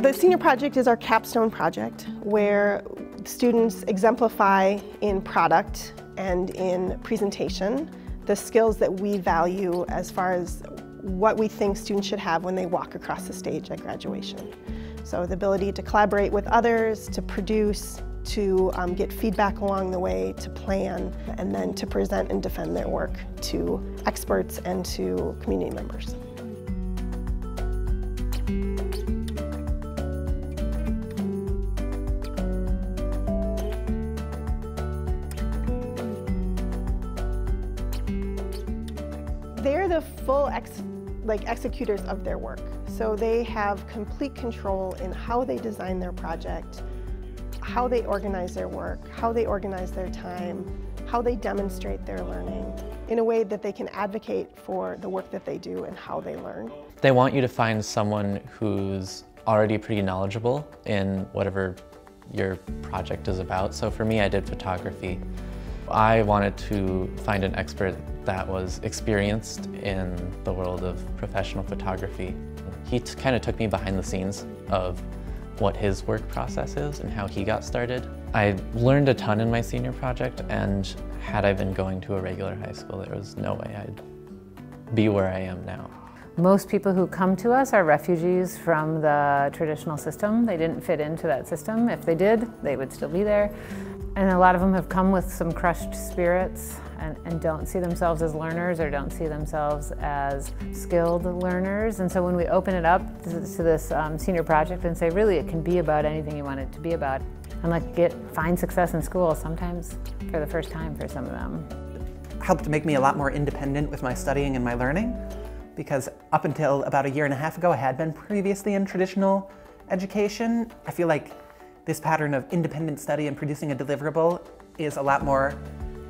The senior project is our capstone project where students exemplify in product and in presentation the skills that we value as far as what we think students should have when they walk across the stage at graduation. So the ability to collaborate with others, to produce, to um, get feedback along the way, to plan, and then to present and defend their work to experts and to community members. The full ex like executors of their work. So they have complete control in how they design their project, how they organize their work, how they organize their time, how they demonstrate their learning in a way that they can advocate for the work that they do and how they learn. They want you to find someone who's already pretty knowledgeable in whatever your project is about. So for me, I did photography. I wanted to find an expert that was experienced in the world of professional photography. He kind of took me behind the scenes of what his work process is and how he got started. I learned a ton in my senior project and had I been going to a regular high school, there was no way I'd be where I am now. Most people who come to us are refugees from the traditional system. They didn't fit into that system. If they did, they would still be there. And a lot of them have come with some crushed spirits and, and, don't see themselves as learners or don't see themselves as skilled learners. And so when we open it up to, to this um, senior project and say, really, it can be about anything you want it to be about, and like get find success in school sometimes for the first time for some of them. Helped make me a lot more independent with my studying and my learning because up until about a year and a half ago, I had been previously in traditional education. I feel like this pattern of independent study and producing a deliverable is a lot more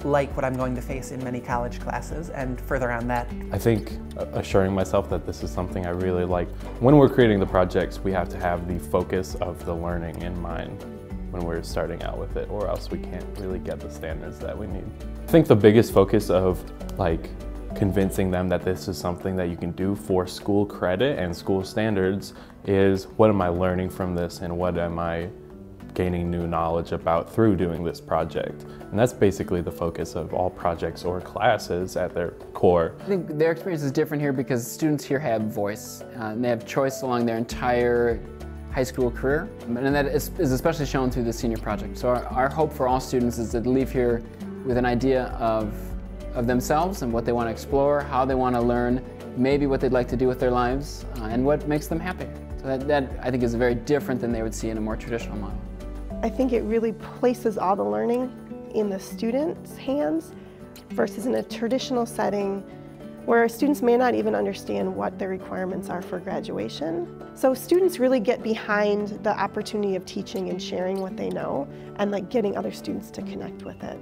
like what I'm going to face in many college classes and further on that. I think uh, assuring myself that this is something I really like. When we're creating the projects, we have to have the focus of the learning in mind when we're starting out with it or else we can't really get the standards that we need. I think the biggest focus of like convincing them that this is something that you can do for school credit and school standards is what am I learning from this and what am I gaining new knowledge about through doing this project. And that's basically the focus of all projects or classes at their core. I think their experience is different here because students here have voice uh, and they have choice along their entire high school career. And that is, especially shown through the senior project. So our, our hope for all students is to leave here with an idea of, of themselves and what they want to explore, how they want to learn, maybe what they'd like to do with their lives, uh, and what makes them happy. So that, that I think is very different than they would see in a more traditional model. I think it really places all the learning in the student's hands versus in a traditional setting where students may not even understand what the requirements are for graduation. So students really get behind the opportunity of teaching and sharing what they know and like getting other students to connect with it.